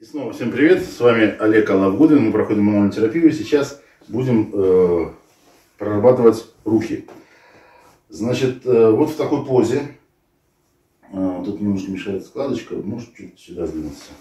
И снова всем привет, с вами Олег Алавгудин, мы проходим мануальную терапию, сейчас будем э, прорабатывать руки. Значит, э, вот в такой позе, э, тут немножко мешает складочка, может чуть сюда сдвинуться,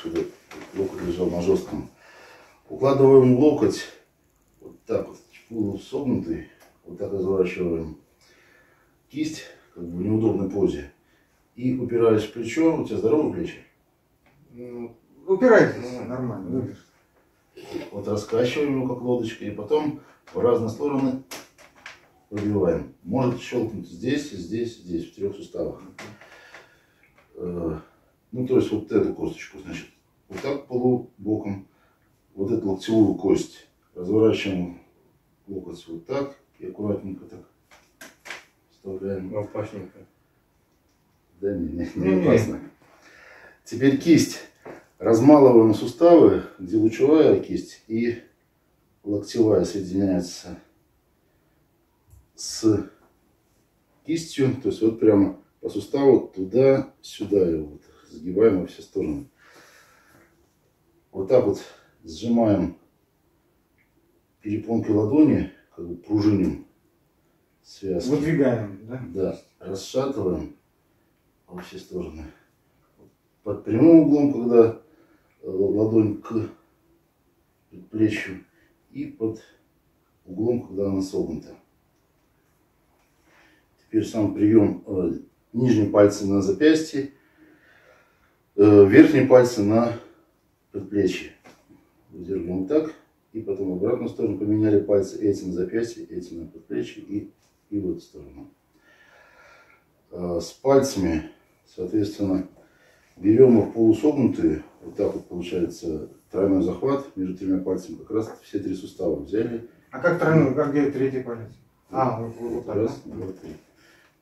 чтобы локоть лежал на жестком. Укладываем локоть вот так вот, полусогнутый, вот так разворачиваем кисть, как бы в неудобной позе, и упираешь в плечо, у тебя здоровые плечи? Ну, упирайтесь, нормально. выдержите. Вот раскачиваем его как лодочка и потом в разные стороны пробиваем. Может щелкнуть здесь, здесь, здесь, в трех суставах. Э, Ну, то есть вот эту косточку, значит, вот так полубоком, вот эту локтевую кость разворачиваем локоть вот так и аккуратненько так вставляем. Опасненько. Да не, не, не Не-не. опасно. Теперь кисть. Размалываем суставы, где лучевая кисть и локтевая соединяется с кистью. То есть вот прямо по суставу туда-сюда его вот сгибаем во все стороны. Вот так вот сжимаем перепонки ладони, как бы пружиним связки. Выдвигаем, да? Да, расшатываем во все стороны. Под прямым углом, когда э, ладонь к предплечью, и под углом, когда она согнута. Теперь сам прием э, нижние пальцы на запястье, э, верхние пальцы на предплечье. Выдергиваем так, и потом в обратную сторону поменяли пальцы эти на запястье, эти на предплечье и, и в эту сторону. Э, С пальцами, соответственно, берем их полусогнутые, вот так вот получается тройной захват между тремя пальцами, как раз все три сустава взяли. А как тройной, как где третий палец? А, вот, вот, вот так. раз, да? два, три.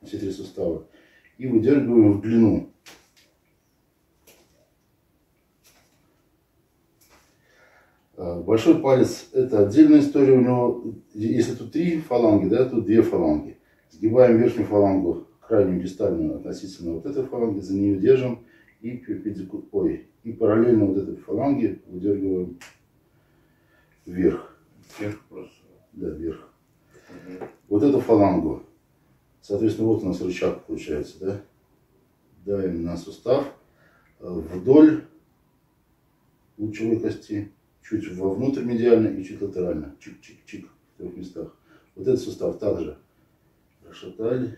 Все три сустава. И выдергиваем в длину. А, Большой палец это отдельная история у него. Если тут три фаланги, да, тут две фаланги. Сгибаем верхнюю фалангу, крайнюю дистальную относительно вот этой фаланги, за нее держим и перпендику- ой, и параллельно вот этой фаланге выдергиваем вверх. Вверх просто. Да, вверх. Вот эту фалангу. Соответственно, вот у нас рычаг получается, да? Давим на сустав э, вдоль лучевой кости, чуть вовнутрь медиально и чуть латерально. Чик-чик-чик в трех местах. Вот этот сустав также расшатали.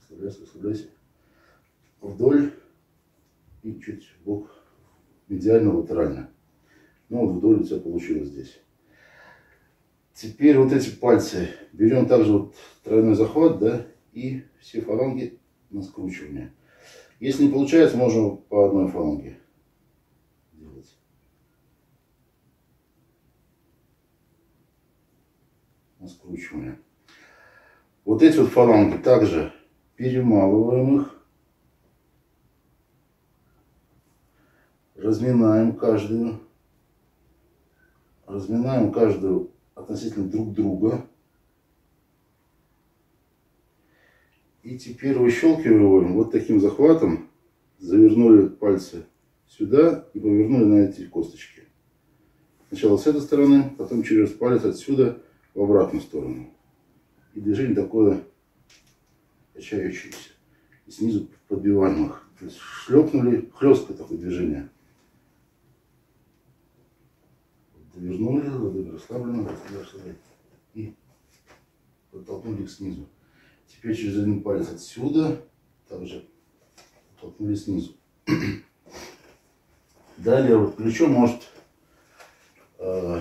Расслабляйся, расслабляйся. Вдоль и чуть в бок медиально, латерально. Ну вот вдоль тебя получилось здесь. Теперь вот эти пальцы берем также вот тройной захват, да, и все фаланги на скручивание. Если не получается, можно по одной фаланге делать. На скручивание. Вот эти вот фаланги также перемалываем их. Разминаем каждую. Разминаем каждую относительно друг друга. И теперь выщелкиваем вот таким захватом, завернули пальцы сюда и повернули на эти косточки. Сначала с этой стороны, потом через палец отсюда в обратную сторону. И движение такое качающееся. И снизу подбиваем их. То есть шлепнули, хлесткое такое движение. Довернули, ладонь расслаблена, расслабляем. И подтолкнули их снизу. Теперь через один палец отсюда, также толкнули снизу. Далее вот плечо может э,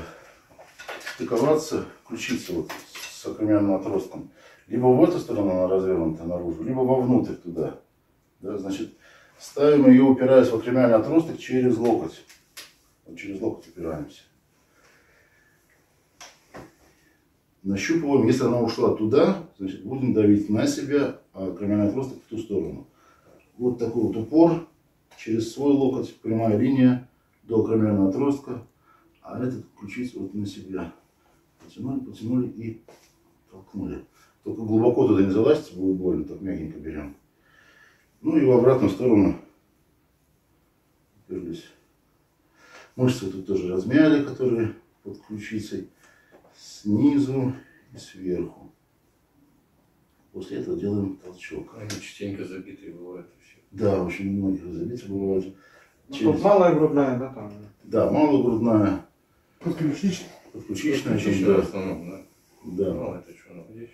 стыковаться, включиться вот с акромиальным отростком. Либо в эту сторону она развернута наружу, либо вовнутрь туда. Да, значит, ставим ее, упираясь в акромиальный отросток через локоть. Вот через локоть упираемся. Нащупываем, если она ушла туда, значит будем давить на себя, а кромиальный отросток в ту сторону. Вот такой вот упор через свой локоть, прямая линия до кромиального отростка, а этот ключицу вот на себя. Потянули, потянули и толкнули. Только глубоко туда не залазьте, будет больно, так мягенько берем. Ну и в обратную сторону уперлись Мышцы тут тоже размяли, которые под ключицей, снизу и сверху. После этого делаем толчок. Они частенько забитые бывают вообще. Да, очень многих забитых бывают. Ну, Через- малая грудная, да, там. Да, малогрудная, Подключичная. подключичная, Чаще да. в основном, да. Да. Ну, это что, ну, здесь?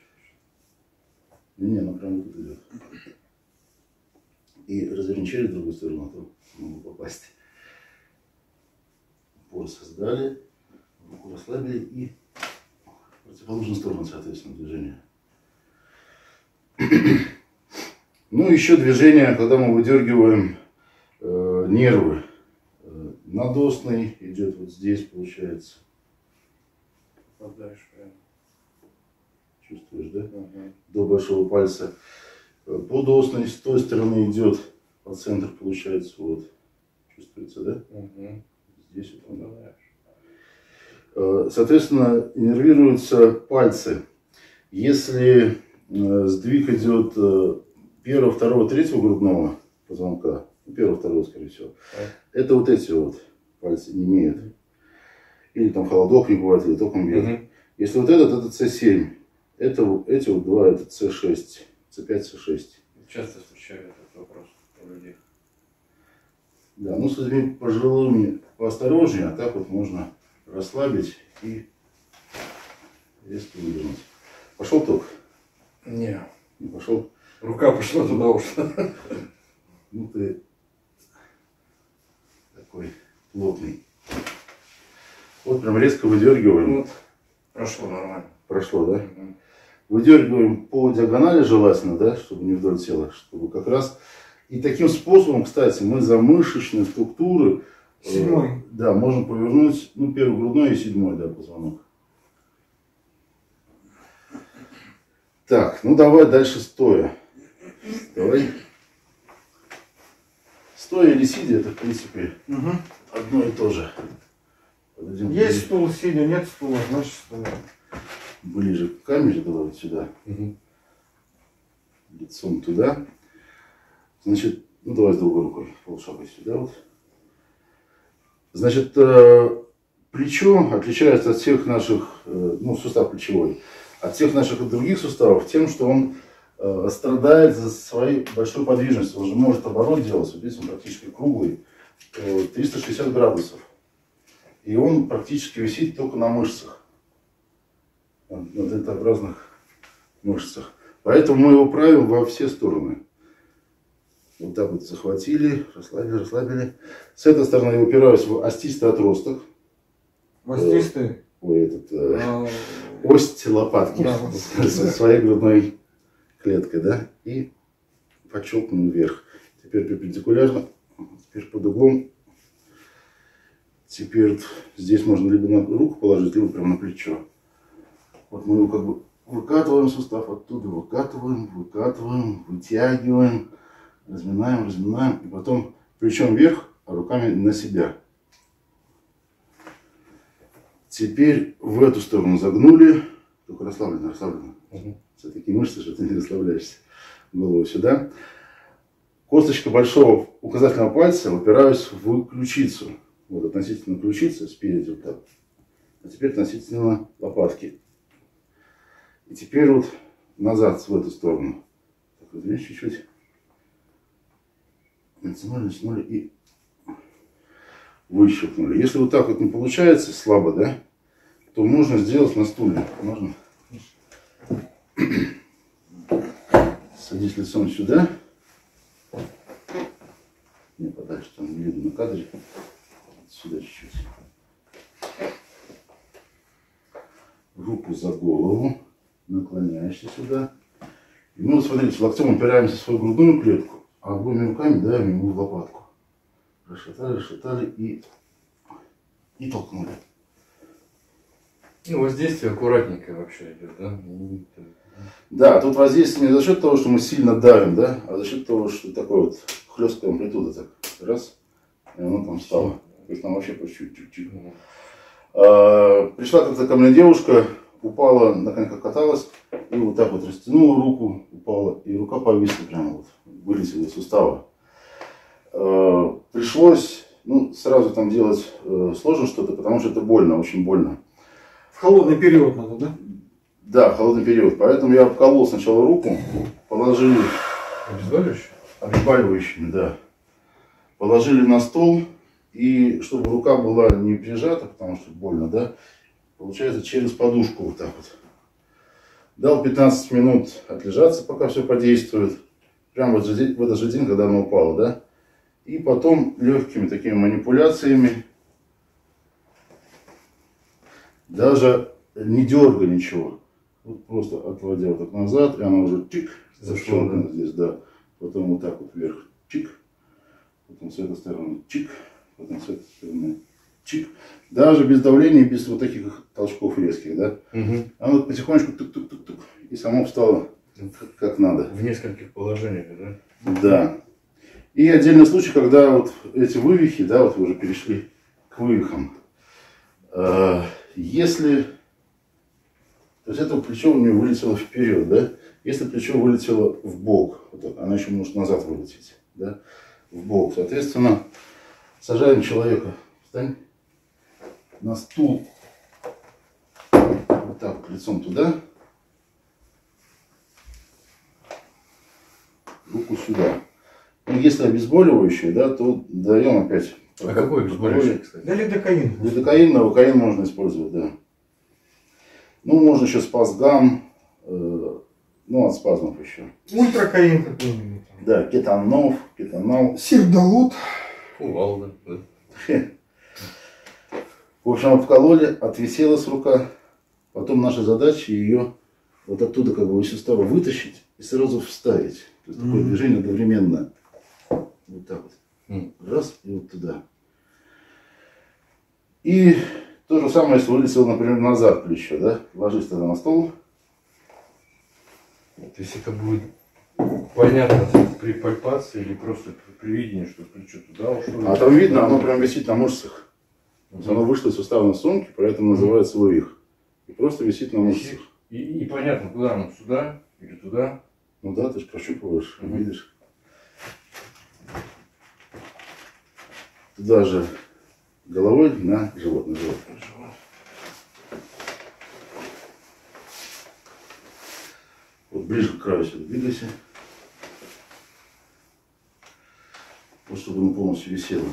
Не, не, она прямо тут идет. И разверни через другую сторону, а то могу попасть. Пор создали, руку расслабили и в противоположную сторону, соответственно, движение. Ну, еще движение, когда мы выдергиваем э, нервы. Э, надосный идет вот здесь, получается. Подальше прям. Чувствуешь, да? Ага. до большого пальца. Э, Подосный с той стороны идет, по центру получается, вот. Чувствуется, да? Угу. Здесь вот он. Э, Соответственно, иннервируются пальцы. Если э, сдвиг идет э, первого, второго, третьего грудного позвонка, ну, первого, второго, скорее всего, это вот эти вот пальцы не имеют. Или там холодок не бывает, или током бьет. Мгм. Если вот этот, это С7. Это, эти вот два, это С6. С5, С6. Часто встречаю этот вопрос у людей. Да, ну с людьми пожилыми поосторожнее, а так вот можно расслабить и резко вывернуть. Пошел ток? Не. Не пошел? Рука пошла туда уж. Ну ты такой плотный. Вот прям резко выдергиваем. Вот. Прошло нормально. Прошло, да? Мгм. Выдергиваем по диагонали желательно, да, чтобы не вдоль тела, чтобы как раз... И таким способом, кстати, мы за мышечные структуры... э, Седьмой. да, можем повернуть, ну, первый грудной и седьмой, да, позвонок. Так, ну давай дальше стоя. Давай. Стоя или сидя, это, в принципе, Мгм. одно и то же. Подойдем Есть стул, сидя, нет стула, значит стоя. ближе к камере, давай вот сюда. Мгм. лицом туда. Значит, ну давай с другой рукой, полшага сюда вот. Значит, э, плечо отличается от всех наших, э, ну, сустав плечевой, от всех наших других суставов тем, что он э, страдает за своей большой подвижностью. Он же может оборот делать, вот здесь он практически круглый, э, 360 градусов. И он практически висит только на мышцах, на дентообразных мышцах. Поэтому мы его правим во все стороны. Вот так вот захватили, расслабили, расслабили. С этой стороны я упираюсь в остистый отросток. Мастистый. Ой, этот, э, а, ость лопатки Да. со своей грудной клеткой, да, и подчелкну вверх. Теперь перпендикулярно, теперь под углом. Теперь здесь можно либо на руку положить, либо прямо на плечо. Вот мы его как бы выкатываем сустав оттуда, выкатываем, выкатываем, вытягиваем, разминаем, разминаем, и потом плечом вверх, а руками на себя. Теперь в эту сторону загнули, только расслабленно, расслабленно. Мгм. Это такие мышцы, что ты не расслабляешься. Голову сюда. Косточка большого указательного пальца упираюсь в ключицу. Вот относительно ключицы спереди вот так. А теперь относительно лопатки. И теперь вот назад в эту сторону. Так, вот чуть-чуть. Натянули, натянули и выщелкнули. Если вот так вот не получается, слабо, да, то можно сделать на стуле. Можно? Садись лицом сюда. Не подальше, там видно на кадре. Сюда чуть-чуть. Руку за голову. Наклоняешься сюда. И мы, вот смотрите, локтем упираемся в свою грудную клетку, а обоими руками давим ему в лопатку. Расшатали, расшатали и, и толкнули. Ну, воздействие аккуратненько вообще идет, да? Да, тут воздействие не за счет того, что мы сильно давим, да, а за счет того, что такой вот хлесткая амплитуда так раз, и оно там стало. То есть там вообще по чуть-чуть. А, Пришла как-то ко мне девушка, упала, на коньках каталась, и вот так вот растянула руку, упала, и рука повисла прямо вот, вылетела из сустава. А, Пришлось Ну, сразу там делать э, сложно что-то, потому что это больно, очень больно. В холодный период надо, да? Да, холодный период. Поэтому я обколол сначала руку, положили Обезболивающее? обезболивающими, да. Положили на стол, и чтобы рука была не прижата, потому что больно, да, получается через подушку вот так вот. Дал 15 минут отлежаться, пока все подействует. Прямо в этот же день, в этот же день когда она упала, да. И потом легкими такими манипуляциями, даже не дергая ничего, вот просто отводя вот так назад, и она уже чик, Зашло, защелкнута здесь, да. Потом вот так вот вверх, чик, потом с этой стороны, чик, потом с этой стороны, чик. Даже без давления, без вот таких толчков резких, да. Угу. Она вот потихонечку тук-тук-тук-тук, и сама встала как- как надо. В нескольких положениях, да? Да. И отдельный случай, когда вот эти вывихи, да, вот вы уже перешли к вывихам. Э, Если, то есть это плечо у нее вылетело вперед, да? Если плечо вылетело в бок, вот она еще может назад вылететь, да? В бок. Соответственно, сажаем человека, встань, на стул, вот так, лицом туда, руку сюда. Ну, если обезболивающее, да, то даем опять. А какой обезболивающее, кстати? Да лидокаин. Лидокаин, новокаин можно использовать, да. Ну, можно еще спазгам, э, ну, от спазмов еще. Ультракаин какой-нибудь. Да, кетанов, кетанол. Сирдолут. Кувалда, да. В общем, обкололи, отвисела рука. Потом наша задача ее вот оттуда как бы из сустава вытащить и сразу вставить. То есть такое Мгм. движение одновременно. Вот так вот. М. Раз и вот туда. И то же самое, если вылетел, например, назад плечо, да? Ложись тогда на стол. То есть это будет понятно при пальпации или просто при видении, что плечо туда ушло? А там видно, оно прям висит на мышцах. Есть Оно вышло из суставной сумки, поэтому называется вывих. И просто висит на мышцах. И, и понятно, куда оно, сюда или туда. Ну да, ты же прощупываешь, Мгм. видишь. Туда же головой на живот, на живот. Вот ближе к краю сюда двигайся. Вот чтобы оно полностью висело.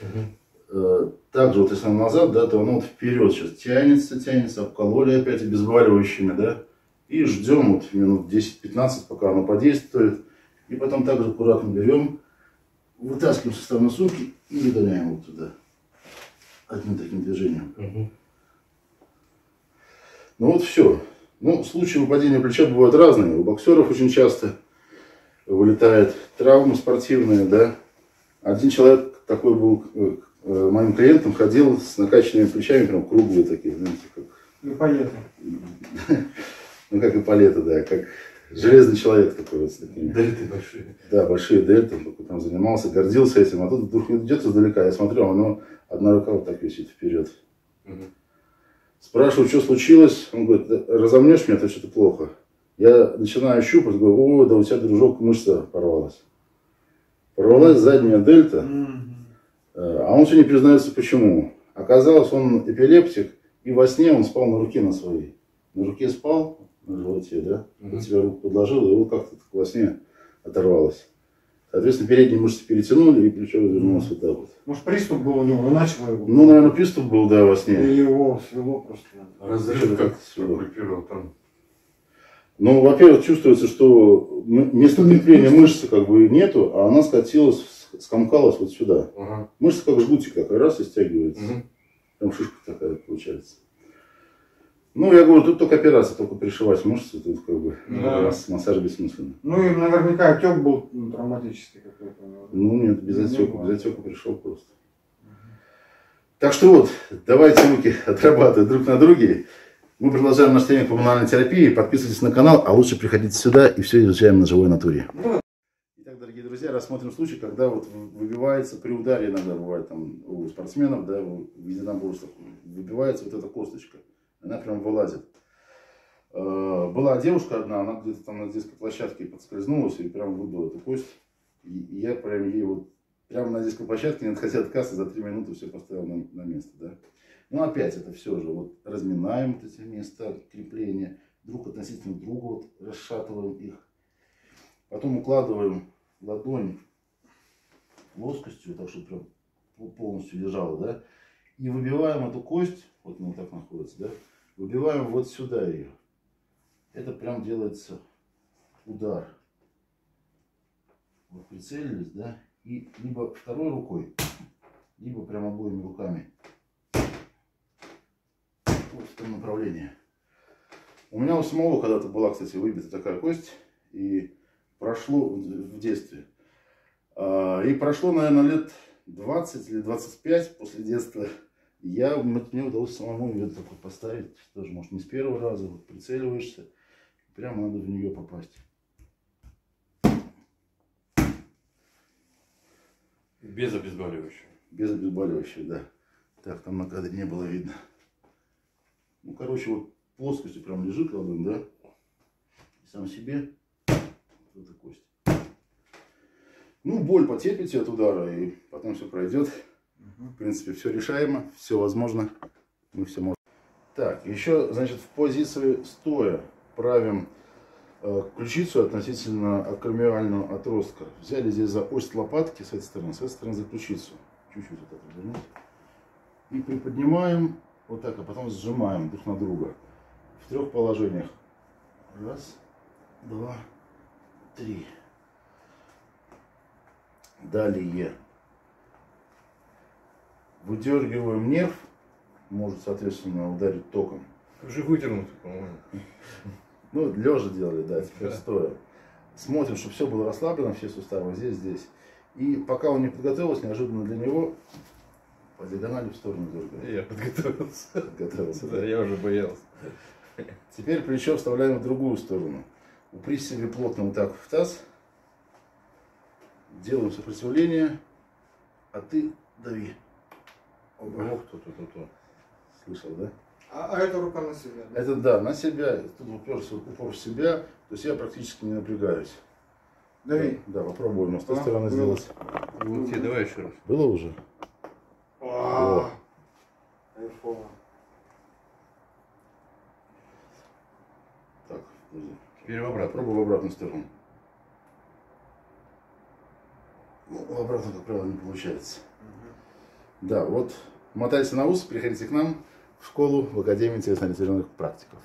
Мгм. Э, Также вот если оно назад, да, то оно вот вперед сейчас тянется, тянется, обкололи опять обезболивающими, да, и ждем вот минут 10-15, пока оно подействует, и потом также аккуратно берем, вытаскиваем со стороны сумки и выгоняем вот туда. Одним таким движением. Мгм. Ну вот все. Ну, случаи выпадения плеча бывают разные. У боксеров очень часто вылетает травмы спортивные, да. Один человек такой был э, моим клиентом, ходил с накачанными плечами, прям круглые такие, знаете, как, Липоеты. ну как и палета, да, как железный человек такой вот с такими. Дельты большие. Да, большие дельты, он там занимался, гордился этим, а тут вдруг идет издалека, я смотрю, а него одна рука вот так висит вперед. Спрашиваю, что случилось. Он говорит, «Да разомнешь меня, то что-то плохо. Я начинаю щупать, говорю, о, да у тебя, дружок, мышца порвалась. Порвалась задняя дельта. А он не признается, почему. Оказалось, он эпилептик, и во сне он спал на руке на своей. На руке спал, на животе, да? Вот тебя руку подложил, и вот как-то так во сне оторвалось. Соответственно, передние мышцы перетянули, и плечо развернулось вот так вот. Может приступ был у него, и начало его. Ну, наверное, приступ был, да, во сне. И его свело просто. Разрыв как первый там. Ну, во-первых, чувствуется, что места крепления мышцы как бы нету, а она скатилась, с- скомкалась вот сюда. Ага. Мышца как жгутик такая, раз и стягивается. Мгм. Там шишка такая получается. Ну, я говорю, тут только операция, только пришивать мышцы, тут как бы Да. мас- массаж бессмысленный. Ну и наверняка отек был ну, травматический какой-то. у него. Ну, нет, без Ну, отека, ладно. без отека пришел просто. Так что вот, давайте руки отрабатывать друг на друге. Мы продолжаем наш тренинг по мануальной терапии. Подписывайтесь на канал, а лучше приходите сюда и все изучаем на живой натуре. Друзья, рассмотрим случай, когда вот выбивается при ударе, иногда бывает там у спортсменов, да, в единоборствах, выбивается вот эта косточка. Она прям вылазит. Э, Была девушка одна, она где-то там на детской площадке подскользнулась и прям выбила эту кость. И я прям ей вот прямо на детской площадке, не отходя от кассы, за три минуты все поставил на, на место, да. Ну, опять это все же, вот разминаем вот эти места крепления, друг относительно друга, вот расшатываем их. Потом укладываем ладонь плоскостью, так чтобы прям пол- полностью лежала, да, и выбиваем эту кость, вот она вот так находится, да, выбиваем вот сюда ее. Это прям делается удар. Вот прицелились, да, и либо второй рукой, либо прям обоими руками. Вот в том направлении. У меня у самого когда-то была, кстати, выбита такая кость, и прошло в детстве. А, И прошло, наверное, лет 20 или 25 после детства. Я, мне удалось самому ее так вот поставить, тоже, может, не с первого раза, вот прицеливаешься, прямо надо в нее попасть. Без обезболивающего. Без обезболивающего, да. Так, там на кадре не было видно. Ну, короче, вот плоскостью прям лежит ладонь, да? И сам себе вот эта кость. Ну, боль потерпите от удара, и потом все пройдет. В принципе, все решаемо, все возможно. Мы все можем. Так, еще, значит, в позиции стоя правим э, ключицу относительно акромиального отростка. Взяли здесь за ось лопатки с этой стороны, с этой стороны за ключицу. Чуть-чуть вот так развернуть. И приподнимаем вот так, а потом сжимаем друг на друга. В трех положениях. Раз, два, три. Далее. Выдергиваем нерв. Может, соответственно, ударить током. Уже выдернуто, по-моему. Ну, лежа делали, да, теперь Да. стоя. Смотрим, чтобы все было расслаблено, все суставы здесь, здесь. И пока он не подготовился, неожиданно для него по диагонали в сторону дергаем. Я подготовился. Подготовился, Да, да. я уже боялся. Теперь плечо вставляем в другую сторону. Упрись себе плотно вот так в таз. Делаем сопротивление. А ты дави. Опа. Ох, то, то, то. Слышал, да? А, а эта рука на себя. да? Это да, на себя. Тут уперся упор в себя. То есть я практически не напрягаюсь. Дави. Да, попробуем с той А, стороны было. сделать. Давай еще раз. Было уже? О, Теперь в обратно. Попробуй в обратную сторону. Ну, в обратно, как правило, не получается. Да, вот мотайте на ус, приходите к нам в школу в Академию телесно-ориентированных практиков.